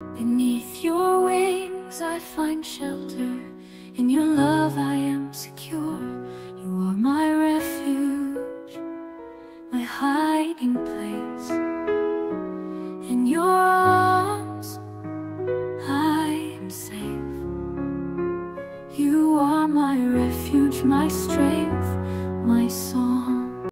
Beneath your wings I find shelter. In your love I am secure. You are my refuge, my hiding place. In your arms I am safe. You are my refuge, my strength.